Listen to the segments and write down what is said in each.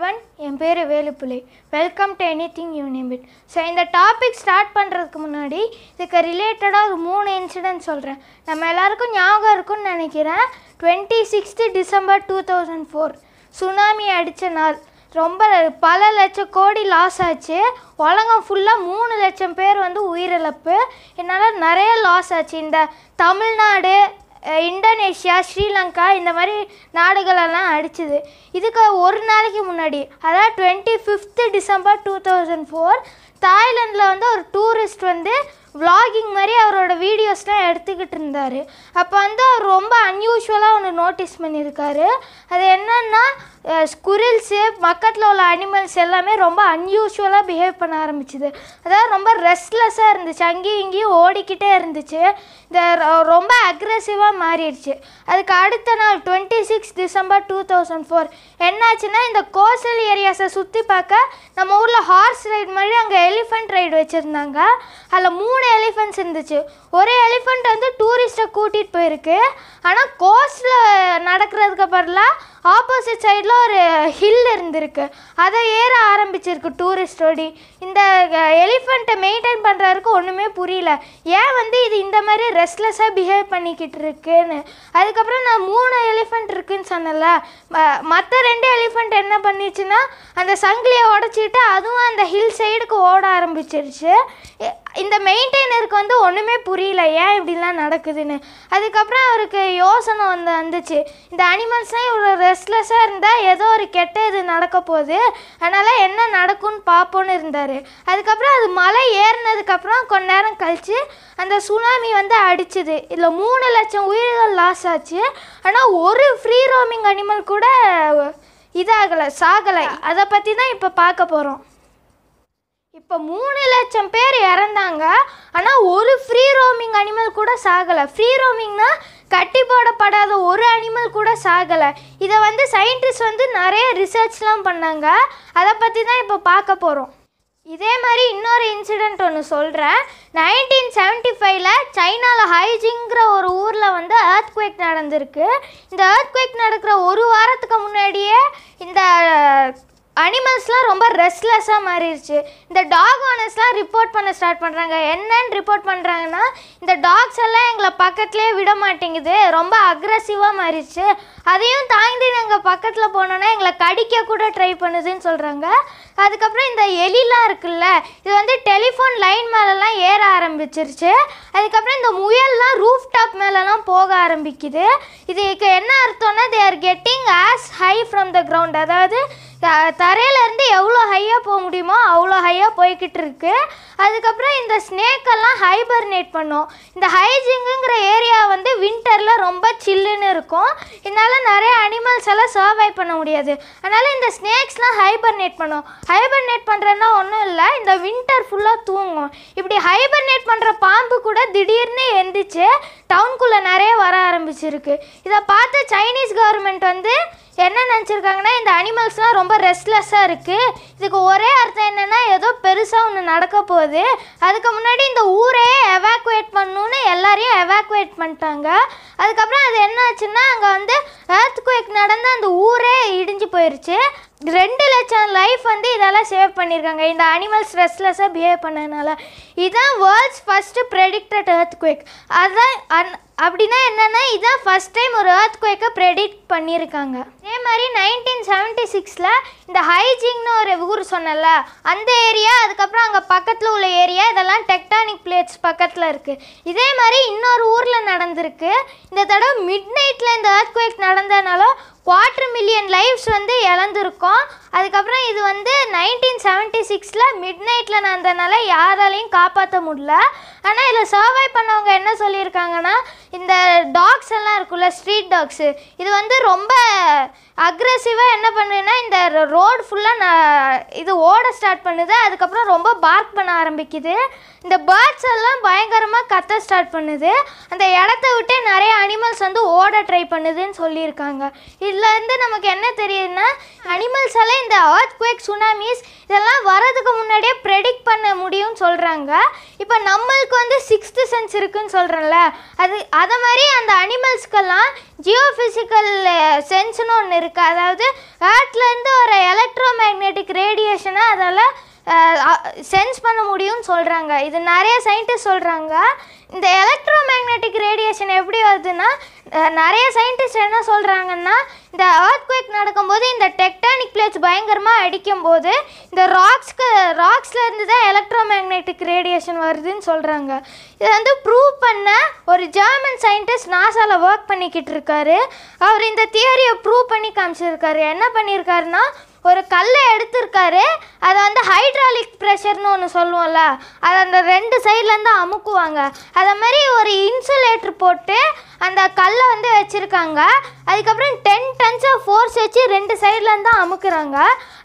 Everyone என் பேர் Velupillai welcome to anything யூனிபிட் ஸோ இந்த டாபிக் ஸ்டார்ட் பண்ணுறதுக்கு முன்னாடி இதுக்கு ரிலேட்டடாக ஒரு மூணு இன்சிடென்ட் சொல்கிறேன் நம்ம எல்லாருக்கும் ஞாபகம் இருக்கும்னு நினைக்கிறேன். Twenty sixth December two thousand four tsunami அடித்த நாள். ரொம்ப பல லட்சம் கோடி லாஸ் ஆச்சு. உலகம் ஃபுல்லாக மூணு லட்சம் பேர் வந்து உயிரிழப்பு. என்னால் நிறைய லாஸ் ஆச்சு. இந்த தமிழ்நாடு இந்தோனேஷியா ஸ்ரீலங்கா இந்த மாதிரி நாடுகளெல்லாம் அடிச்சுது. இதுக்கு ஒரு நாளைக்கு முன்னாடி அதாவது twenty fifth December two thousand four தாய்லாண்டில் வந்து ஒரு டூரிஸ்ட் வந்து vlogging மாதிரி அவரோட வீடியோஸ்லாம் எடுத்துக்கிட்டு இருந்தார். அப்போ வந்து அவர் ரொம்ப அன்யூஷுவலாக ஒன்று நோட்டீஸ் பண்ணியிருக்காரு. அது என்னன்னா ஸ்குரில்ஸு பக்கத்தில் உள்ள அனிமல்ஸ் எல்லாமே ரொம்ப அன்யூஷுவலாக பிஹேவ் பண்ண ஆரம்பிச்சுது. அதாவது ரொம்ப ரெஸ்ட்லெஸ்ஸாக இருந்துச்சு. அங்கேயும் இங்கேயும் ஓடிக்கிட்டே இருந்துச்சு. இந்த ரொம்ப அக்ரெசிவாக மாறிடுச்சு. அதுக்கு அடுத்த நாள் twenty six December two thousand four என்னாச்சுன்னா இந்த கோஸ்டல் ஏரியாஸை சுற்றி பார்க்க நம்ம ஊரில் ஹார்ஸ் ரைடு மாதிரி அங்கே எலிஃபெண்ட் ரைடு வச்சுருந்தாங்க. அதில் மூணு எலிஃபெண்ட்ஸ் இருந்துச்சு. ஒரு எலிஃபெண்ட் வந்து டூரிஸ்ட்டை கூட்டிகிட்டு போயிருக்கு. ஆனால் கோஸ்டில் நடக்கிறதுக்கு பதிலாக ஆப்போசிட் சைடில் ஒரு ஹில் இருந்திருக்கு. அதை ஏற ஆரம்பிச்சிருக்கு டூரிஸ்டோடி இந்த எலிஃபெண்ட்டை மெயின்டைன் பண்ணுறதுக்கு ஒன்றுமே புரியல. ஏன் வந்து இது இந்த மாதிரி ரெஸ்ட்லெஸ்ஸாக பிஹேவ் பண்ணிக்கிட்டு இருக்குன்னு. அதுக்கப்புறம் நான் மூணு எலிஃபெண்ட் இருக்குன்னு சொன்னல மற்ற ரெண்டு எலிஃபெண்ட் என்ன பண்ணிச்சுன்னா அந்த சங்கிலியை உடச்சிட்டு அதுவும் அந்த ஹில் சைடுக்கு ஓட ஆரம்பிச்சிருச்சு. இந்த மெயின்டைனருக்கு வந்து ஒன்றுமே புரியல. ஏன் இப்படிலாம் நடக்குதுன்னு? அதுக்கப்புறம் அவருக்கு யோசனை வந்து வந்துச்சு. இந்த அனிமல்ஸ்லாம் இவ்வளோ ரெஸ்ட்லெஸ்ஸாக இருந்தால் ஏதோ ஒரு கெட்ட இது நடக்க போகுது. அதனால் என்ன நடக்கும்னு பார்ப்போன்னு இருந்தார். அதுக்கப்புறம் அது மலை ஏறினதுக்கப்புறம் கொஞ்ச நேரம் கழித்து அந்த சுனாமி வந்து அடிச்சுது. இதில் மூணு லட்சம் உயிர்கள் லாஸ் ஆச்சு. ஆனால் ஒரு ஃப்ரீ ரோமிங் அனிமல் கூட இதாகலை சாகலை. அதை பற்றி தான் இப்போ பார்க்க போகிறோம் இப்போ மூணு லட்சம் பேர் இறந்தாங்க. ஆனால் ஒரு ஃப்ரீ ரோமிங் அனிமல் கூட சாகலை. ஃப்ரீ ரோமிங்னா கட்டி போடப்படாத ஒரு அனிமல் கூட சாகலை. இதை வந்து சயின்டிஸ்ட் வந்து நிறைய ரிசர்ச்லாம் பண்ணாங்க. அதை பற்றி தான் இப்போ பார்க்க போகிறோம் இதே மாதிரி இன்னொரு இன்சிடெண்ட் ஒன்று சொல்கிறேன் நைன்டீன் செவன்ட்டி ஃபைவ்ல சைனாவில் ஹைஜிங்கிற ஒரு ஊரில் வந்து ஏர்த் குவேக் நடந்திருக்கு. இந்த ஏர்த் குவேக் நடக்கிற ஒரு வாரத்துக்கு முன்னாடியே இந்த அனிமல்ஸ்லாம் ரொம்ப ரெஸ்ட்லெஸ்ஸாக மாறிடுச்சு இந்த டாக் ஓனர்ஸ்லாம் ரிப்போர்ட் பண்ண ஸ்டார்ட் பண்ணுறாங்க என்னன்னு ரிப்போர்ட் பண்ணுறாங்கன்னா இந்த டாக்ஸ் எல்லாம் எங்களை பக்கத்துலேயே விட மாட்டேங்குது. ரொம்ப அக்ரஸிவாக மாறிடுச்சு அதையும் தாண்டி நாங்கள் பக்கத்தில் போனோன்னா எங்களை கடிக்க கூட ட்ரை பண்ணுதுன்னு சொல்கிறாங்க அதுக்கப்புறம் இந்த எலிலாம் இருக்குல்ல இது வந்து டெலிஃபோன் லைன் மேலெலாம் ஏற ஆரம்பிச்சிருச்சு. அதுக்கப்புறம் இந்த முயல்லாம் ரூஃப் டாப் மேலெலாம் போக ஆரம்பிக்குது. இதுக்கு என்ன அர்த்தம்னா they are getting as high from the ground அதாவது த- தரையிலேருந்து எவ்வளோ ஹையாக போக முடியுமோ அவ்வளோ ஹையாக போய்கிட்டு இருக்கு அதுக்கப்புறம் இந்த ஸ்னேக்கெல்லாம் ஹைபர்னேட் பண்ணும். இந்த ஹைஜிங்குங்கிற ஏரியா வந்து வின்டரில் ரொம்ப சில்லுன்னு இருக்கும். இதனால நிறைய அனிமல்ஸ் எல்லாம் சர்வை பண்ண முடியாது. அதனால் இந்த ஸ்னேக்ஸ்லாம் ஹைபர்னேட் பண்ணும். ஹைபர்னேட் பண்ணுறதுனா ஒன்றும் இல்லை இந்த வின்டர் ஃபுல்லாக தூங்கும். இப்படி ஹைபர்னேட் பண்ணுற பாம்பு கூட திடீர்னு எந்திரிச்சு டவுனுக்குள்ளே நிறைய வர ஆரம்பிச்சிருக்கு. இதை பார்த்து சைனீஸ் கவர்மெண்ட் வந்து என்ன நினச்சிருக்காங்கன்னா இந்த அனிமல்ஸ்லாம் ரொம்ப ரெஸ்ட்லெஸ்ஸாக இருக்குது இதுக்கு ஒரே அர்த்தம் என்னென்னா ஏதோ பெருசாக ஒன்று நடக்க போகுது. அதுக்கு முன்னாடி இந்த ஊரையே எவாக்குவேட் பண்ணணுன்னு எல்லாரையும் எவாக்குவேட் பண்ணிட்டாங்க. அதுக்கப்புறம் அது என்ன ஆச்சுன்னா அங்கே வந்து earthquake நடந்து அந்த ஊரே இடிஞ்சு போயிருச்சு. ரெண்டு லட்சம் லைஃப் வந்து இதெல்லாம் சேவ் பண்ணியிருக்காங்க இந்த அனிமல்ஸ் ரெஸ்ட்லெஸ்ஸாக பிஹேவ் பண்ணதுனால. இதுதான் வேர்ல்ட்ஸ் ஃபஸ்ட்டு ப்ரெடிக்டட் earthquake. அதான் அன் அப்படின்னா என்னென்னா இதான் ஃபஸ்ட் டைம் ஒரு earthquake-அ ப்ரெடிக்ட் பண்ணியிருக்காங்க அதே மாதிரி நைன்டீன் செவன்ட்டி சிக்ஸில் இந்த ஹைஜிங்னு ஒரு ஊர் சொன்னல அந்த ஏரியா அதுக்கப்புறம் அங்கே பக்கத்தில் உள்ள ஏரியா இதெல்லாம் டெக்டானிக் பிளேட்ஸ் பக்கத்தில் இருக்குது இதே மாதிரி இன்னொரு ஊரில் நடந்திருக்கு. இந்த தடவை மிட் நைட்டில் இந்த பிறந்த நாளாக குவார்டர் மில்லியன் லைஃப்ஸ் வந்து இழந்திருக்கோம். அதுக்கப்புறம் இது வந்து நைன்டீன் செவன்ட்டி சிக்ஸில் மிட் நைட்டில் நடந்ததுனால யாராலையும் காப்பாற்ற முடியல. ஆனால் இதில் சர்வை பண்ணவங்க என்ன சொல்லியிருக்காங்கன்னா இந்த டாக்ஸ் எல்லாம் இருக்குல்ல ஸ்ட்ரீட் டாக்ஸு இது வந்து ரொம்ப அக்ரெசிவாக என்ன பண்ணுதுன்னா இந்த ரோடு ஃபுல்லாக இது ஓட ஸ்டார்ட் பண்ணுது. அதுக்கப்புறம் ரொம்ப பார்க் பண்ண ஆரம்பிக்குது. இந்த பேர்ட்ஸ் எல்லாம் பயங்கரமாக கத்த ஸ்டார்ட் பண்ணுது. அந்த இடத்த விட்டே நிறைய அனிமல்ஸ் வந்து ஓட ட்ரை பண்ணுதுன்னு சொல்லியிருக்காங்க. இதுலேருந்து நமக்கு என்ன தெரியுதுன்னா அனிமல்ஸ் எல்லாம் இந்த அர்த் குவேக் சுனாமிஸ் இதெல்லாம் வரதுக்கு முன்னாடியே ப்ரெடிக்ட் பண்ண முடியும்னு சொல்கிறாங்க இப்போ நம்மளுக்கு வந்து சிக்ஸ்த்து சென்ஸ் இருக்குதுன்னு சொல்கிறோம்ல அது அதை மாதிரி அந்த அனிமல்ஸ்க்கெல்லாம் ஜியோஃபிசிக்கல் சென்ஸ்னு ஒன்று இருக்குது அதாவது ஏர்த்லேருந்து ஒரு எலக்ட்ரோ மேக்னெட்டிக் ரேடியேஷனை அதால் சென்ஸ் பண்ண முடியும்னு சொல்கிறாங்க இது நிறைய சயின்டிஸ்ட் சொல்கிறாங்க இந்த எலக்ட்ரோ மேக்னெட்டிக் ரேடியேஷன் எப்படி வருதுன்னா நிறைய சயின்டிஸ்ட் என்ன சொல்கிறாங்கன்னா இந்த earthquake நடக்கும்போது இந்த டெக்டானிக் பிளேட்ஸ் பயங்கரமாக அடிக்கும்போது இந்த ராக்ஸ்க்கு ராக்ஸ்லேருந்து தான் எலக்ட்ரோ மேக்னெட்டிக் ரேடியேஷன் வருதுன்னு சொல்கிறாங்க இதை வந்து ப்ரூவ் பண்ண ஒரு ஜெர்மன் சயின்டிஸ்ட் நாசாவில் ஒர்க் பண்ணிக்கிட்டு இருக்காரு. அவர் இந்த தியரியை ப்ரூவ் பண்ணி காமிச்சிருக்காரு. என்ன பண்ணியிருக்காருன்னா ஒரு கல்லை எடுத்திருக்காரு. அதை வந்து ஹைட்ராலிக் ப்ரெஷர்னு ஒன்று சொல்லுவோம்ல அதை அந்த ரெண்டு சைட்லேருந்து அமுக்குவாங்க. அதை மாதிரி ஒரு இன்சுலேட்டர் போட்டு அந்த கல்லை வந்து வச்சுருக்காங்க. அதுக்கப்புறம் டென் டன்ஸ் ஆஃப் ஃபோர்ஸ் வச்சு ரெண்டு சைட்லேருந்து அமுக்குறாங்க.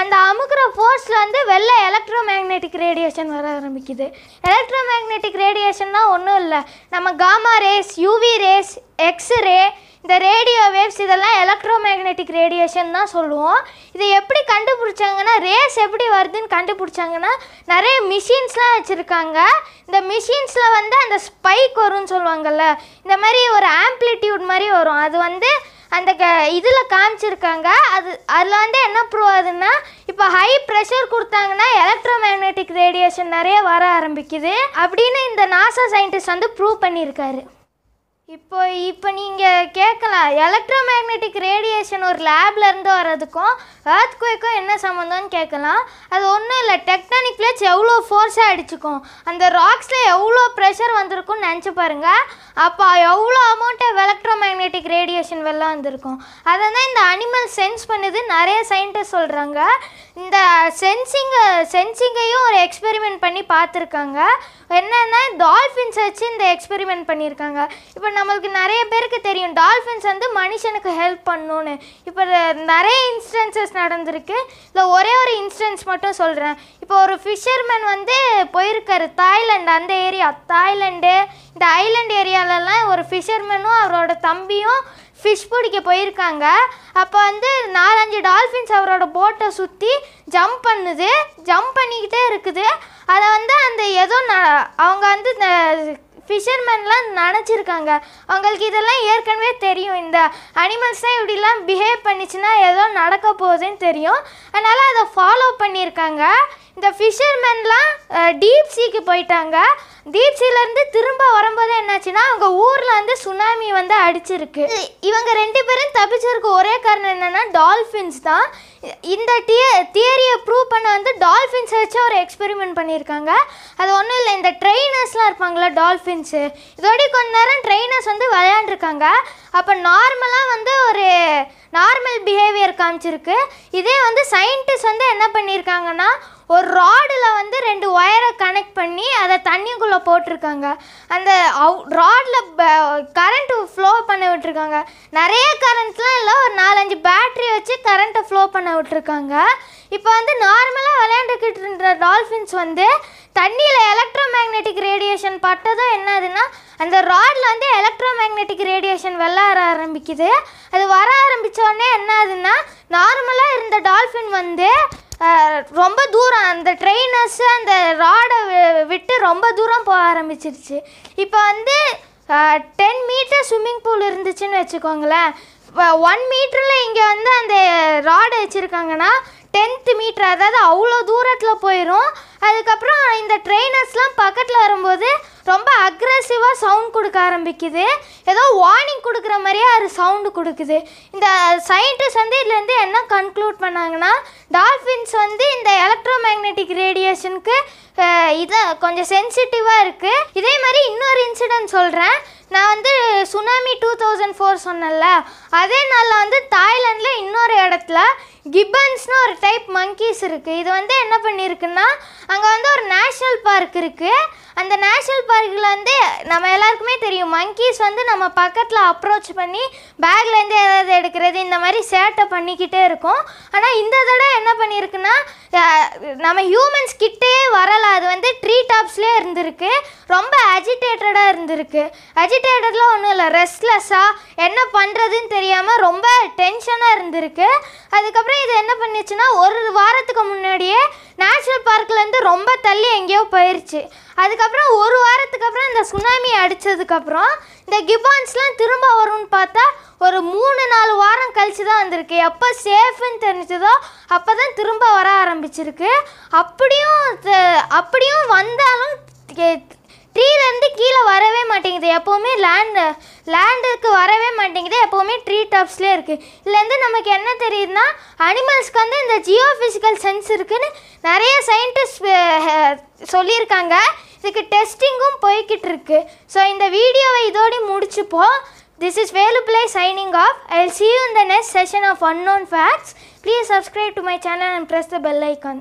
அந்த அமுக்குற ஃபோர்ஸில் வந்து வெளில எலக்ட்ரோ மேக்னெட்டிக் ரேடியேஷன் வர ஆரம்பிக்குது. எலக்ட்ரோ மேக்னெட்டிக் ரேடியேஷன்னா ஒன்றும் இல்லை. நம்ம gamma rays UV rays X ray இந்த ரேடியோ வேவ்ஸ் இதெல்லாம் எலக்ட்ரோ மேக்னெட்டிக் ரேடியேஷன் தான் சொல்லுவோம். இது எப்படி கண்டுபிடிச்சாங்கன்னா ரேஸ் எப்படி வருதுன்னு கண்டுபிடிச்சாங்கன்னா நிறைய மிஷின்ஸ்லாம் வச்சுருக்காங்க. இந்த மிஷின்ஸில் வந்து அந்த ஸ்பைக் வரும்னு சொல்லுவாங்கல்ல. இந்த மாதிரி ஒரு மாதிரி வரும். அது வந்து அந்த க இதில் காமிச்சிருக்காங்க. அது அதில் வந்து என்ன ப்ரூவ் ஆகுதுன்னா இப்போ ஹை ப்ரெஷர் கொடுத்தாங்கன்னா எலக்ட்ரோ மேக்னெட்டிக் ரேடியேஷன் நிறைய வர ஆரம்பிக்குது அப்படின்னு இந்த நாசா சயின்டிஸ்ட் வந்து ப்ரூவ் பண்ணியிருக்காரு. இப்போ இப்போ நீங்கள் கேட்கலாம். எலக்ட்ரோ மேக்னெட்டிக் ரேடியேஷன் ஒரு லேப்லேருந்து வர்றதுக்கும் ஏர்த் குவேக்கும் என்ன சம்மந்தம்னு கேட்கலாம். அது ஒன்றும் இல்லை. டெக்டானிக் பிளேட்ஸ் எவ்வளோ ஃபோர்ஸாக அடிச்சுக்கும். அந்த ராக்ஸில் எவ்வளோ ப்ரெஷர் வந்திருக்கும்னு நினச்சி பாருங்கள் அப்போ எவ்வளோ amount of electromagnetic radiation வெளில வந்திருக்கும். அதை தான் இந்த அனிமல் சென்ஸ் பண்ணுது. நிறைய சயின்டிஸ்ட் சொல்கிறாங்க இந்த சென்சிங்கை சென்சிங்கையும் ஒரு எக்ஸ்பெரிமெண்ட் பண்ணி பார்த்துருக்காங்க. என்னென்னா டால்ஃபின்ஸ் வச்சு இந்த எக்ஸ்பெரிமெண்ட் பண்ணியிருக்காங்க. இப்போ நம்மளுக்கு நிறைய பேருக்கு தெரியும். டால்ஃபின்ஸ் வந்து மனுஷனுக்கு ஹெல்ப் பண்ணணும்னு இப்போ நிறைய இன்ஸ்டன்சஸ் நடந்திருக்கு. இல்லை ஒரே ஒரு இன்ஸ்டன்ஸ் மட்டும் சொல்கிறேன் இப்போ ஒரு ஃபிஷர்மேன் வந்து போயிருக்காரு தாய்லாண்டு அந்த ஏரியா தாய்லாண்டு இந்த ஐலாண்ட் ஏரியாலலாம் ஒரு ஃபிஷர்மேனும் அவரோட தம்பியும் ஃபிஷ் பிடிக்க போயிருக்காங்க. அப்போ வந்து நாலஞ்சு டால்ஃபின்ஸ் அவரோட போட்டை சுற்றி ஜம்ப் பண்ணுது. ஜம்ப் பண்ணிக்கிட்டே இருக்குது. அதை வந்து அந்த ஏதோ அவங்க வந்து இந்த ஃபிஷர்மேன்லாம் நினச்சிருக்காங்க. அவங்களுக்கு இதெல்லாம் ஏற்கனவே தெரியும். இந்த அனிமல்ஸ் தான் இப்படிலாம் பிஹேவ் பண்ணிச்சுன்னா ஏதோ நடக்க போகுதுன்னு தெரியும். அதனால் அதை ஃபாலோ பண்ணியிருக்காங்க. இந்த ஃபிஷர்மேன்லாம் டீப் சீக்கு போயிட்டாங்க. டீப் சீலேருந்து திரும்ப வரும்போது என்னாச்சுன்னா அவங்க ஊரில் வந்து சுனாமி வந்து அடிச்சிருக்கு. இவங்க ரெண்டு பேரும் தப்பிச்சிருக்க ஒரே காரணம் என்னென்னா டால்ஃபின்ஸ் தான். இந்த டிய தியரியை ப்ரூவ் பண்ண வந்து டால்ஃபின்ஸ் வச்சு ஒரு எக்ஸ்பெரிமெண்ட் பண்ணியிருக்காங்க. அது ஒன்றும் இல்லை இந்த ட்ரெயினர்ஸ் இருப்பாங்களா டால்ஃபின்ஸு இதோடய கொஞ்ச நேரம் ட்ரெயினர்ஸ் வந்து விளையாண்டுருக்காங்க. அப்போ நார்மலாக வந்து ஒரு நார்மல் பிஹேவியர் காமிச்சிருக்கு. இதே வந்து சயின்டிஸ்ட் வந்து என்ன பண்ணியிருக்காங்கன்னா ஒரு ராடில் வந்து ரெண்டு ஒயரை கனெக்ட் பண்ணி அதை தண்ணிக்குள்ளே போட்டிருக்காங்க. அந்த ராடில் கரண்ட்டு ஃப்ளோ பண்ண விட்டுருக்காங்க. நிறைய கரண்ட்லாம் இல்லை ஒரு நாலஞ்சு பேட்ரி வச்சு கரண்ட்டை ஃப்ளோ பண்ண விட்டுருக்காங்க. இப்போ வந்து நார்மலாக விளையாண்டுக்கிட்டு இருந்த டால்ஃபின்ஸ் வந்து தண்ணியில் எலக்ட்ரோ மேக்னெட்டிக் ரேடியேஷன் பட்டதும் என்னதுன்னா அந்த ராடில் வந்து எலக்ட்ரோ மேக்னெட்டிக் ரேடியேஷன் வெளில வர ஆரம்பிக்குது. அது வர ஆரம்பிச்ச உடனே என்ன ஆகுதுன்னா நார்மலாக இருந்த டால்ஃபின் வந்து ரொம்ப தூரம் அந்த ட்ரெயினர்ஸு அந்த ராடை விட்டு ரொம்ப தூரம் போக ஆரம்பிச்சிருச்சு. இப்போ வந்து டென் மீட்டர் ஸ்விம்மிங் பூல் இருந்துச்சுன்னு வச்சுக்கோங்களேன். ஒன் மீட்டரில் இங்கே வந்து அந்த ராடை வச்சுருக்காங்கன்னா டென்த்து மீட்டர் அதாவது அவ்வளோ தூரத்தில் போயிடும் அதுக்கப்புறம் இந்த ட்ரெயினர்ஸ்லாம் பக்கத்தில் வரும்போது ரொம்ப கொடுக்க ஆரம்பிக்குது. ஏதோ வார்னிங் கொடுக்குற மாதிரியே அது சவுண்டு கொடுக்குது. இந்த சயின்டிஸ்ட் வந்து இதுலேருந்து என்ன கன்க்ளூட் பண்ணாங்கன்னா டால்ஃபின்ஸ் வந்து இந்த எலக்ட்ரோ மேக்னெட்டிக் ரேடியேஷனுக்கு இதை கொஞ்சம் சென்சிட்டிவாக இருக்குது இதே மாதிரி இன்னொரு இன்சிடென்ட் சொல்கிறேன் நான் வந்து சுனாமி டூ தௌசண்ட் ஃபோர் சொன்னேன்ல அதே நாளில் வந்து தாய்லாண்டில் இன்னொரு இடத்துல கிப்பன்ஸ்னு ஒரு டைப் மங்கீஸ் இருக்குது இது வந்து என்ன பண்ணியிருக்குன்னா அங்கே வந்து ஒரு நேஷ்னல் பார்க் இருக்குது அந்த நேஷ்னல் பார்க்கில் வந்து நம்ம எல்லாருக்குமே தெரியும் மங்கீஸ் வந்து நம்ம பக்கத்தில் அப்ரோச் பண்ணி பேக்லேருந்து ஏதாவது எடுக்கிறது இந்த மாதிரி சேட்டை பண்ணிக்கிட்டே இருக்கும். ஆனால் இந்த தடவை என்ன பண்ணியிருக்குன்னா நம்ம ஹியூமன்ஸ் கிட்டே வரல. அது வந்து ட்ரீ டாப்ஸ்லேயே இருந்திருக்கு. ரொம்ப அஜிடேட்டடாக இருந்திருக்கு. அஜிடேட்டட்லாம் ஒன்றும் இல்லை. ரெஸ்ட்லெஸ்ஸாக என்ன பண்ணுறதுன்னு தெரியாமல் ரொம்ப டென்ஷனாக இருந்திருக்கு. அதுக்கப்புறம் இது என்ன பண்ணிச்சுன்னா ஒரு வாரத்துக்கு முன்னாடியே நேஷ்னல் பார்க்லேருந்து ரொம்ப தள்ளி எங்கேயோ போயிடுச்சு அதுக்கப்புறம் ஒரு வாரத்துக்கு அப்புறம் இந்த சுனாமி அடித்ததுக்கப்புறம் இந்த கிபான்ஸ்லாம் திரும்ப வரும்னு பார்த்தா ஒரு மூணு நாலு வாரம் கழிச்சு தான் வந்திருக்கு. எப்போ சேஃப்னு தெரிஞ்சதோ அப்போ தான் திரும்ப வர ஆரம்பிச்சிருக்கு. அப்படியும் த- அப்படியும் வந்தாலும் ட்ரீலேருந்து கீழே வரவே மாட்டேங்குது. எப்போவுமே லேண்டு லேண்டுக்கு வரவே மாட்டேங்குது. எப்போவுமே ட்ரீ டாப்ஸ்லேயே இருக்குது இதுலேருந்து நமக்கு என்ன தெரியுதுன்னா அனிமல்ஸ்க்கு வந்து இந்த ஜியோ ஃபிசிக்கல் சென்ஸ் இருக்குன்னு நிறைய சயின்டிஸ்ட் சொல்லியிருக்காங்க. இதுக்கு டெஸ்டிங்கும் போய்கிட்டு இருக்கு. ஸோ இந்த வீடியோவை இதோடு முடிச்சுப்போம். This is Velupillai signing off I will see you in the next session of unknown facts. Please subscribe to my channel and press the bell icon.